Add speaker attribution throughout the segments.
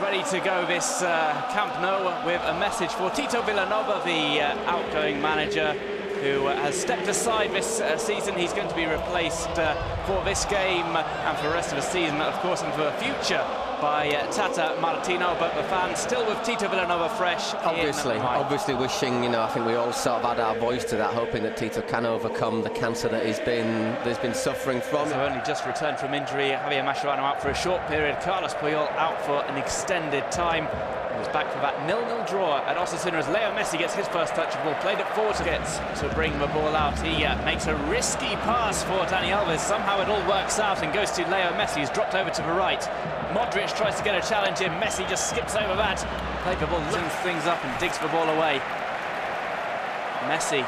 Speaker 1: Ready to go this uh, Camp Nou with a message for Tito Vilanova, the uh, outgoing manager who uh, has stepped aside this uh, season. He's going to be replaced uh, for this game and for the rest of the season, of course, and for the future by uh, Tata Martino, but the fans still with Tito Vilanova fresh.
Speaker 2: Obviously, obviously wishing, you know, I think we all sort of add our voice to that, hoping that Tito can overcome the cancer that he's been, that he's been suffering from.
Speaker 1: So only just returned from injury, Javier Mascherano out for a short period, Carlos Puyol out for an extended time. He was back for that nil-nil draw at Osasuna as Leo Messi gets his first touch of ball, played it forward to gets to bring the ball out. He uh, makes a risky pass for Dani Alves. Somehow it all works out and goes to Leo Messi, who's dropped over to the right. Modric tries to get a challenge in. Messi just skips over that. Played the ball, looms things up and digs the ball away. Messi.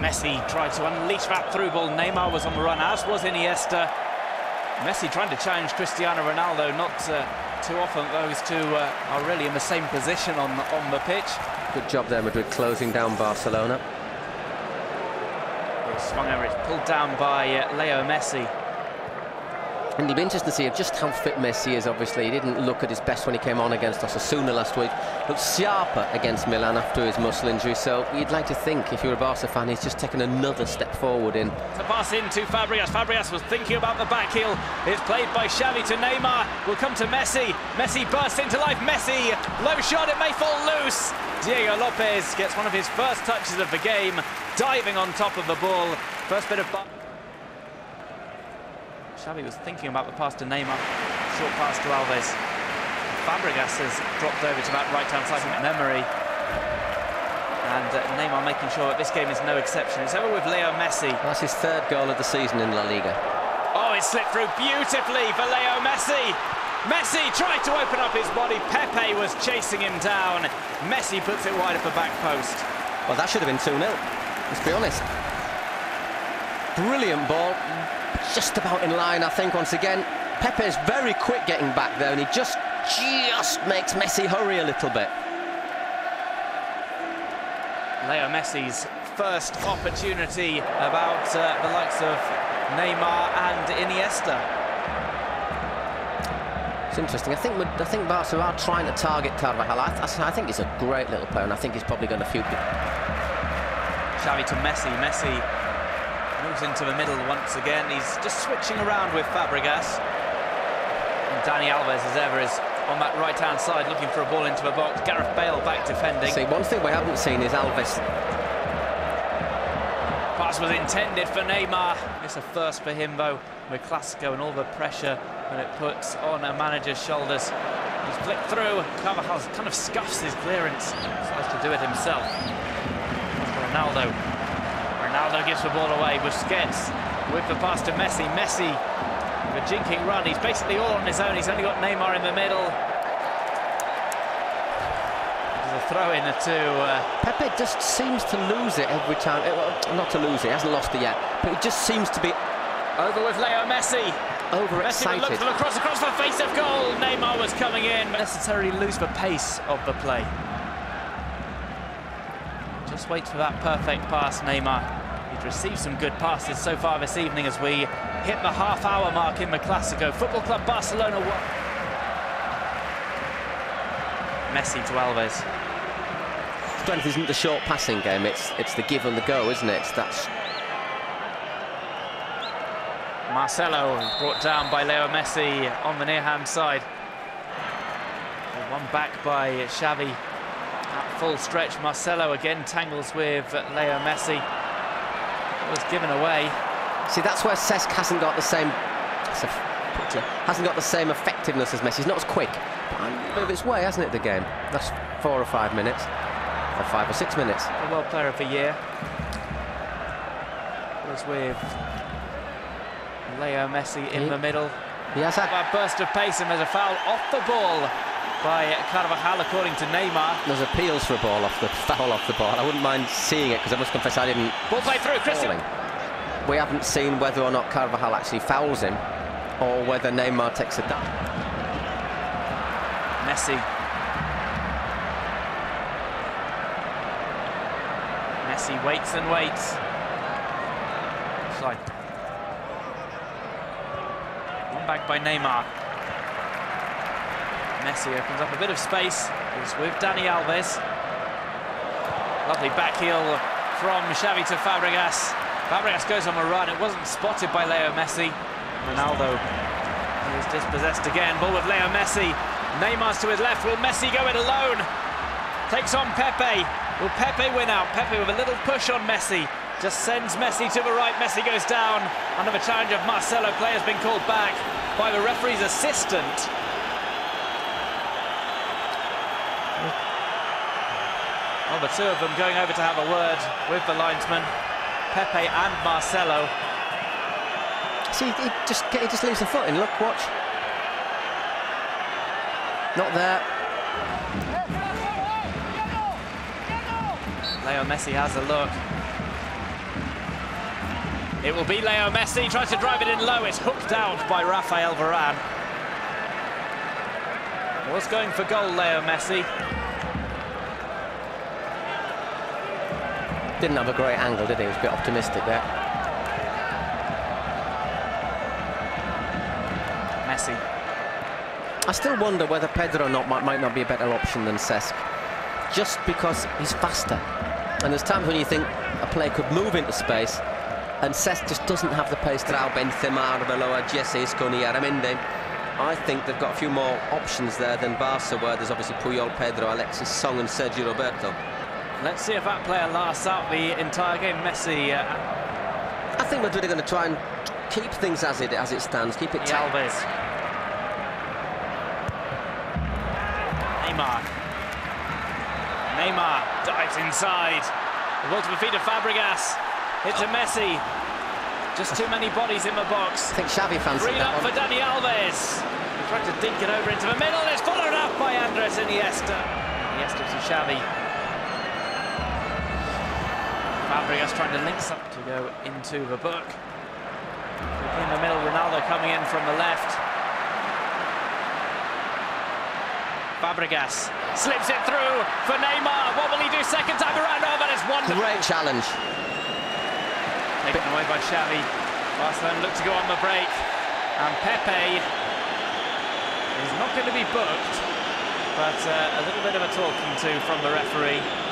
Speaker 1: Messi tried to unleash that through ball. Neymar was on the run, as was Iniesta. Messi trying to challenge Cristiano Ronaldo. Not uh, too often those two uh, are really in the same position on the, on the pitch.
Speaker 2: Good job there, Madrid, closing down Barcelona.
Speaker 1: Swung over, it's pulled down by uh, Leo Messi.
Speaker 2: And it'd be interesting to see just how fit Messi is, obviously. He didn't look at his best when he came on against Osasuna last week. Looked sharper against Milan after his muscle injury. So you'd like to think, if you're a Barca fan, he's just taken another step forward in.
Speaker 1: To pass into Fabregas. Fabregas was thinking about the back heel. It's played by Xavi to Neymar. Will come to Messi. Messi bursts into life. Messi, low shot, it may fall loose. Diego Lopez gets one of his first touches of the game, diving on top of the ball. First bit of... Xavi was thinking about the pass to Neymar. Short pass to Alves. Fabregas has dropped over to that right-hand side from memory. And uh, Neymar making sure that this game is no exception. It's over with Leo Messi.
Speaker 2: That's his third goal of the season in La Liga.
Speaker 1: Oh, it slipped through beautifully for Leo Messi. Messi tried to open up his body. Pepe was chasing him down. Messi puts it wide of the back post.
Speaker 2: Well, that should have been 2-0. Let's be honest. Brilliant ball just about in line, I think, once again. Pepe's very quick getting back there, and he just, just makes Messi hurry a little bit.
Speaker 1: Leo Messi's first opportunity about uh, the likes of Neymar and Iniesta.
Speaker 2: It's interesting. I think I think Barca are trying to target Carvajal. I, I think he's a great little player, and I think he's probably going to feud.
Speaker 1: Xavi to Messi. Messi Moves into the middle once again. He's just switching around with Fabregas. And Dani Alves, as ever, is on that right-hand side looking for a ball into the box. Gareth Bale back defending.
Speaker 2: See, one thing we haven't seen is Alves.
Speaker 1: Pass was intended for Neymar. It's a first for him, though, with Clasico and all the pressure that it puts on a manager's shoulders. He's flicked through. Carvajal kind of scuffs his clearance. Decides to do it himself. Ronaldo Ronaldo gives the ball away. Busquets with the pass to Messi. Messi a jinking run. He's basically all on his own. He's only got Neymar in the middle. There's a throw in to... Uh...
Speaker 2: Pepe just seems to lose it every time. Well, not to lose it, he hasn't lost it yet. But it just seems to be...
Speaker 1: Over with Leo Messi.
Speaker 2: Overexcited.
Speaker 1: Messi look for the cross across the face of goal. Neymar was coming in. Necessarily lose the pace of the play. Just wait for that perfect pass, Neymar. Received some good passes so far this evening as we hit the half-hour mark in the Clasico. Football Club Barcelona won. Messi to Alves.
Speaker 2: Strength isn't the short passing game, it's it's the give and the go, isn't it? That's
Speaker 1: Marcelo brought down by Leo Messi on the near-hand side. One back by Xavi at full stretch. Marcelo again tangles with Leo Messi was given away.
Speaker 2: See, that's where Cesc hasn't got the same hasn't got the same effectiveness as Messi. He's not as quick. But of its way, hasn't it, the game? That's four or five minutes. Or five or six minutes.
Speaker 1: The World Player of the Year was with Leo Messi in he, the middle.
Speaker 2: He has had...
Speaker 1: A burst of pace and there's a foul off the ball by Carvajal, according to Neymar.
Speaker 2: There's appeals for a ball off the foul off the ball. I wouldn't mind seeing it because I must confess I didn't.
Speaker 1: Ball play through, Christian.
Speaker 2: We haven't seen whether or not Carvajal actually fouls him or whether Neymar takes a duck.
Speaker 1: Messi. Messi waits and waits. Slide back by Neymar. Messi opens up a bit of space. He's with Dani Alves. Lovely back heel from Xavi to Fabregas. Fabregas goes on a run. It wasn't spotted by Leo Messi. Ronaldo is dispossessed again. Ball with Leo Messi. Neymar's to his left. Will Messi go it alone? Takes on Pepe. Will Pepe win out? Pepe with a little push on Messi. Just sends Messi to the right. Messi goes down. Another challenge of Marcelo. Player's been called back by the referee's assistant. Well, the two of them going over to have a word with the linesman, Pepe and Marcelo.
Speaker 2: See, he just he just leaves the foot in. Look, watch. Not there.
Speaker 1: Leo Messi has a look. It will be Leo Messi, tries to drive it in low. It's hooked out by Rafael Varane. Was going for goal, Leo Messi.
Speaker 2: Didn't have a great angle, did he? He was a bit optimistic there.
Speaker 1: Messi.
Speaker 2: I still wonder whether Pedro not, might, might not be a better option than Cesc. Just because he's faster. And there's times when you think a player could move into space and Cesc just doesn't have the pace to out Benzema, Arbeloa, Jesé, Isconi, Illarramendi. I think they've got a few more options there than Barca, where there's obviously Puyol, Pedro, Alexis Song and Sergio Roberto.
Speaker 1: Let's see if that player lasts out the entire game. Messi. Uh,
Speaker 2: I think Madrid are going to try and keep things as it as it stands, keep it tight.
Speaker 1: Alves. Neymar. Neymar dives inside. The ball to the feet of Fabregas. Hits a Messi. Just too many bodies in the box.
Speaker 2: I think Xavi
Speaker 1: Free
Speaker 2: that
Speaker 1: up
Speaker 2: one.
Speaker 1: for Dani Alves. He tried to dink it over into the middle. It's followed up by Andres Iniesta. Iniesta to Xavi. Fabregas trying to link something to go into the book. In the middle, Ronaldo coming in from the left. Fabregas slips it through for Neymar. What will he do second time around? Oh, but it's wonderful.
Speaker 2: Great challenge.
Speaker 1: Taken away by Xavi. Barcelona look to go on the break. And Pepe is not going to be booked, but uh, a little bit of a talking to from the referee.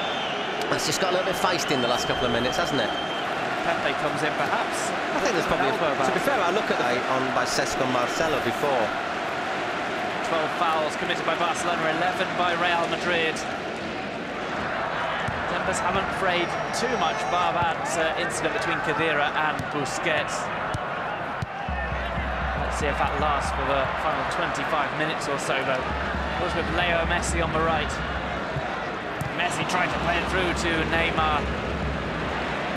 Speaker 2: It's just got a little bit feisty in the last couple of minutes, hasn't it?
Speaker 1: Pepe comes in perhaps.
Speaker 2: I think there's probably,
Speaker 1: Elbow
Speaker 2: to be fair, I look at the on by Cesc and Marcelo before.
Speaker 1: 12 fouls committed by Barcelona, 11 by Real Madrid. Members haven't frayed too much bar that uh, incident between Khedira and Busquets. Let's see if that lasts for the final 25 minutes or so, though. Was with Leo Messi on the right. Messi trying to play it through to Neymar.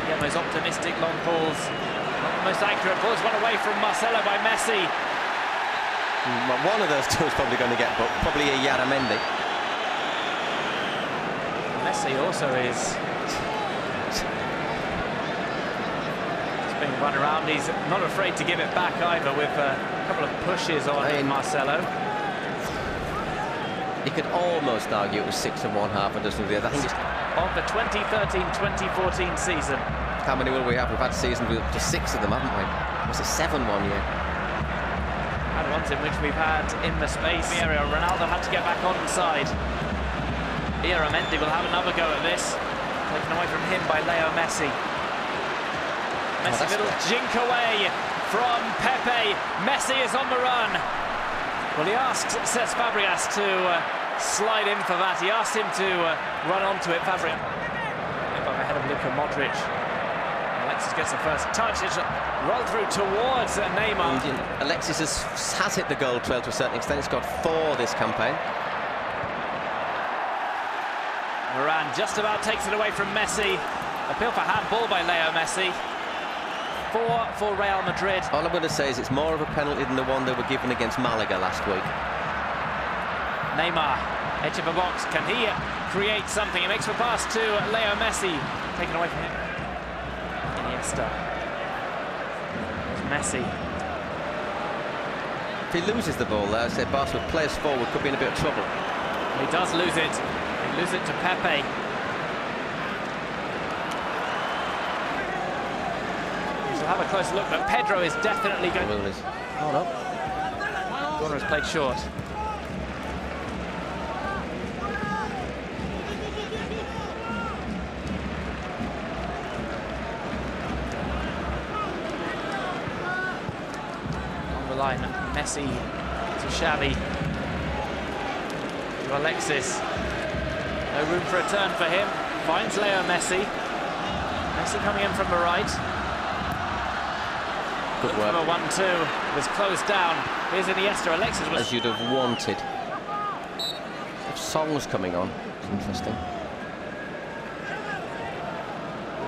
Speaker 1: Again, those optimistic long balls. Not the most accurate balls. One away from Marcelo by Messi.
Speaker 2: Mm, one of those two is probably going to get booked, probably a Illarramendi.
Speaker 1: Messi also is being run around. He's not afraid to give it back either with a couple of pushes on
Speaker 2: I mean-
Speaker 1: Marcelo.
Speaker 2: You could almost argue it was six and one half a dozen of the other. I think it's,
Speaker 1: Of the 2013-2014 season.
Speaker 2: how many will we have? We've had seasons with up to six of them, haven't we? It Was a seven one year?
Speaker 1: And ones in which we've had in the space area. Ronaldo had to get back on side. Illarramendi will have another go at this. Taken away from him by Leo Messi. Messi oh,
Speaker 2: that's
Speaker 1: little jink away from Pepe. Messi is on the run. Well, he asked Cesc Fabregas to uh, slide in for that. He asked him to uh, run onto it. Fabregas above the head of Luka Modric. Alexis gets the first touch. It's rolled through towards uh, Neymar.
Speaker 2: And, Alexis has, has hit the goal trail to a certain extent. He's got four this campaign.
Speaker 1: Varane just about takes it away from Messi. Appeal for handball by Leo Messi. Four for Real Madrid.
Speaker 2: All I'm going to say is it's more of a penalty than the one they were given against Malaga last week.
Speaker 1: Neymar, edge of the box. Can he create something? He makes the pass to Leo Messi. Taken away from him. Iniesta. There's Messi.
Speaker 2: If he loses the ball there, I say with players forward could be in a bit of trouble.
Speaker 1: He does lose it. He loses it to Pepe. We shall have a closer look, but Pedro is definitely going.
Speaker 2: Will is. Oh no.
Speaker 1: Corner is played short. On the line, Messi to Xavi. To Alexis. No room for a turn for him. Finds Leo Messi. Messi coming in from the right.
Speaker 2: Good
Speaker 1: Number
Speaker 2: work.
Speaker 1: one, two was closed down. Here's Iniesta. Alexis was
Speaker 2: As you'd have wanted. Songs coming on. It's interesting.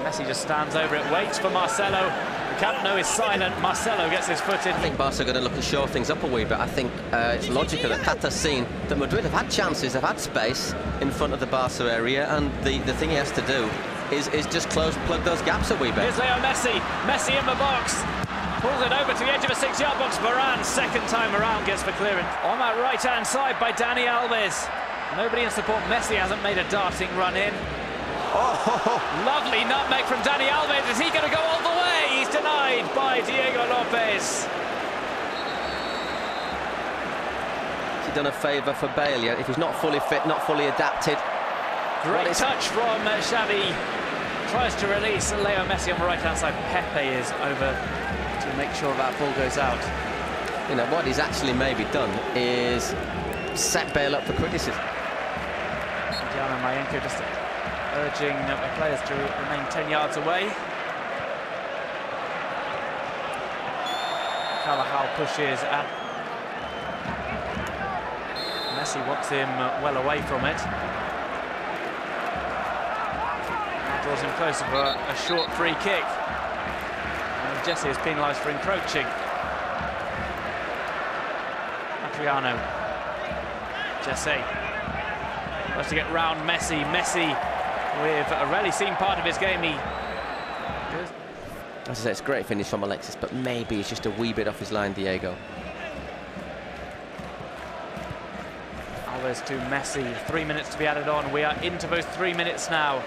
Speaker 1: Messi just stands over it, waits for Marcelo. The Camp Nou is silent. Marcelo gets his foot in.
Speaker 2: I think Barca are going to look to shore things up a wee bit. I think uh, it's logical that Tata's seen that Madrid have had chances, have had space in front of the Barca area, and the, the thing he has to do is, is just close, plug those gaps a wee bit.
Speaker 1: Here's Leo Messi. Messi in the box. Pulls it over to the edge of a six-yard box. Varane, second time around, gets the clearance. On that right-hand side by Dani Alves. Nobody in support. Messi hasn't made a darting run in.
Speaker 2: Oh,
Speaker 1: Lovely nutmeg from Dani Alves. Is he going to go all the way? He's denied by Diego Lopez.
Speaker 2: Has he done a favour for Bale yet? If he's not fully fit, not fully adapted,
Speaker 1: Great touch from Xavi. Tries to release Leo Messi on the right-hand side. Pepe is over to make sure that ball goes out.
Speaker 2: you know, what he's actually maybe done is set Bale up for criticism.
Speaker 1: Undiano Mallenco just urging uh, the players to remain 10 yards away. Carvajal pushes and Messi wants him uh, well away from it. Draws him closer for a, a short free kick. Jesé is penalised for encroaching. Adriano. Jesé Wants to get round Messi. Messi with a rarely seen part of his game. He
Speaker 2: As I say, it's a great finish from Alexis, but maybe it's just a wee bit off his line, Diego.
Speaker 1: Alves to Messi. Three minutes to be added on. We are into those three minutes now.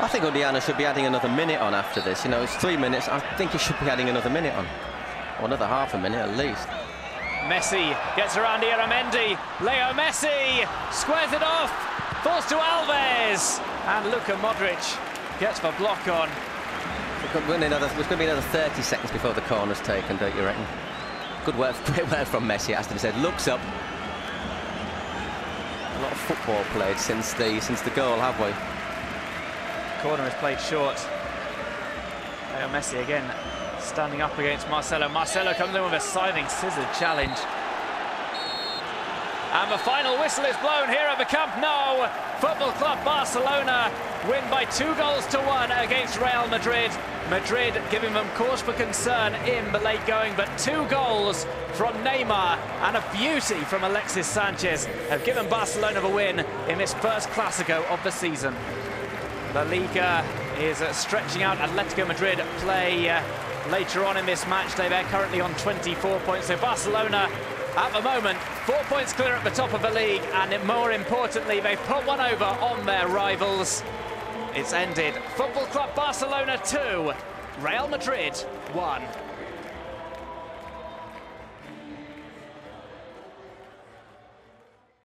Speaker 2: I think Undiano should be adding another minute on after this. You know, it's three minutes. I think he should be adding another minute on. Or another half a minute at least.
Speaker 1: Messi gets around Illarramendi. Leo Messi squares it off. Falls to Alves. And Luka Modric gets the block on.
Speaker 2: We've got we're in another, there's going to be another 30 seconds before the corner's taken, don't you reckon? Good work, great work from Messi, it has to be said. Looks up. A lot of football played since the since the goal, have we?
Speaker 1: Corner is played short. Leo Messi again standing up against Marcelo. Marcelo comes in with a scything scissor challenge. And the final whistle is blown here at the Camp Nou. Football Club Barcelona win by two goals to one against Real Madrid. Madrid giving them cause for concern in the late going, but two goals from Neymar and a beauty from Alexis Sanchez have given Barcelona the win in this first Clasico of the season. La Liga is uh, stretching out. Atletico Madrid play uh, later on in this match. They're currently on 24 points. So Barcelona, at the moment, four points clear at the top of the league. And more importantly, they've put one over on their rivals. It's ended. Football Club Barcelona 2, Real Madrid 1.